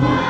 Bye.